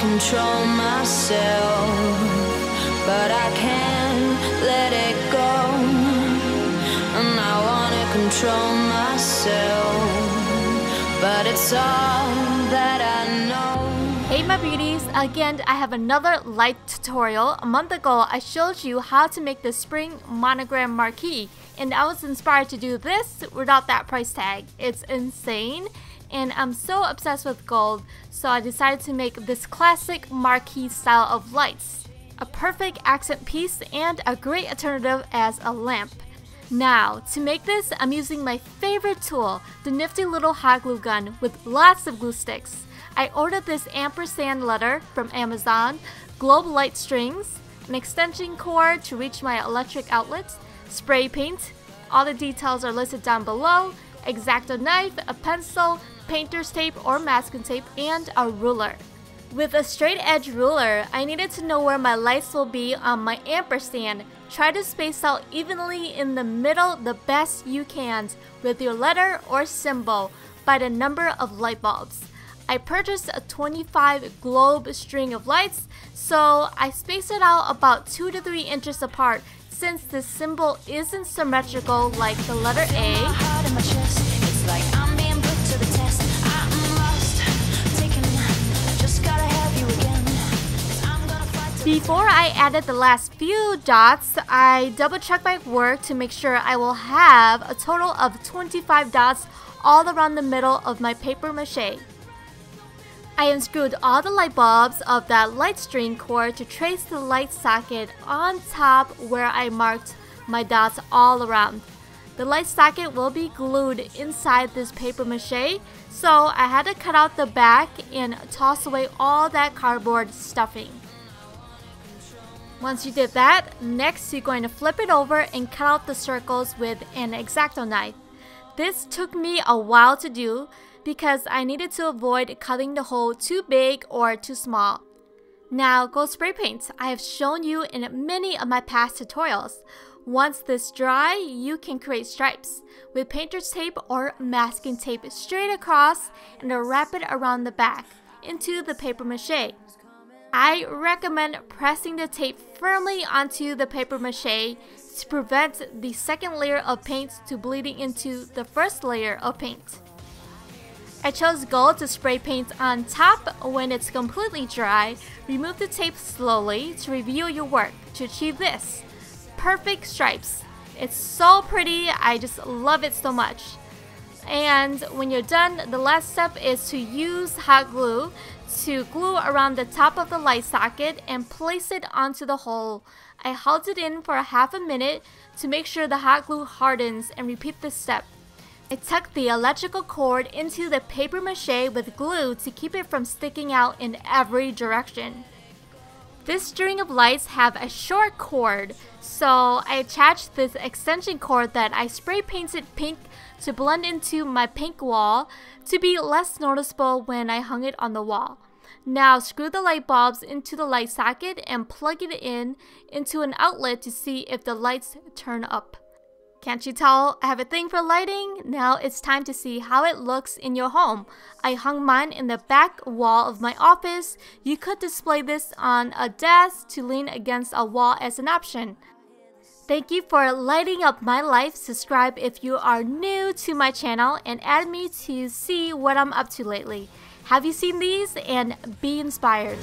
control myself, but I can't let it go. And I wanna control myself, but it's all that I know. Hey my beauties, again I have another light tutorial. A month ago I showed you how to make the spring monogram marquee and I was inspired to do this without that price tag. It's insane and I'm so obsessed with gold so I decided to make this classic marquee style of lights. A perfect accent piece and a great alternative as a lamp. Now, to make this, I'm using my favorite tool, the nifty little hot glue gun with lots of glue sticks. I ordered this ampersand letter from Amazon, globe light strings, an extension cord to reach my electric outlets, spray paint, all the details are listed down below, X-Acto knife, a pencil, painter's tape or masking tape, and a ruler. With a straight edge ruler, I needed to know where my lights will be on my ampersand. Try to space out evenly in the middle the best you can with your letter or symbol by the number of light bulbs. I purchased a 25 globe string of lights, so I spaced it out about 2 to 3 inches apart since the symbol isn't symmetrical like the letter A. Before I added the last few dots, I double checked my work to make sure I will have a total of 25 dots all around the middle of my paper mache. I unscrewed all the light bulbs of that light string cord to trace the light socket on top where I marked my dots all around. The light socket will be glued inside this paper mache, so I had to cut out the back and toss away all that cardboard stuffing. Once you did that, next you're going to flip it over and cut out the circles with an X-Acto knife. This took me a while to do because I needed to avoid cutting the hole too big or too small. Now go spray paint. I have shown you in many of my past tutorials. Once this dry, you can create stripes with painter's tape or masking tape straight across and wrap it around the back into the paper mache. I recommend pressing the tape firmly onto the paper mache to prevent the second layer of paint to bleeding into the first layer of paint. I chose gold to spray paint on top when it's completely dry. Remove the tape slowly to reveal your work to achieve this. Perfect stripes. It's so pretty, I just love it so much. And when you're done, the last step is to use hot glue to glue around the top of the light socket and place it onto the hole. I held it in for a half a minute to make sure the hot glue hardens and repeat this step. I tucked the electrical cord into the paper mache with glue to keep it from sticking out in every direction. This string of lights have a short cord, so I attached this extension cord that I spray painted pink to blend into my pink wall to be less noticeable when I hung it on the wall. Now screw the light bulbs into the light socket and plug it in into an outlet to see if the lights turn up. Can't you tell I have a thing for lighting? Now it's time to see how it looks in your home. I hung mine in the back wall of my office. You could display this on a desk to lean against a wall as an option. Thank you for lighting up my life. Subscribe if you are new to my channel and add me to see what I'm up to lately. Have you seen these? And be inspired.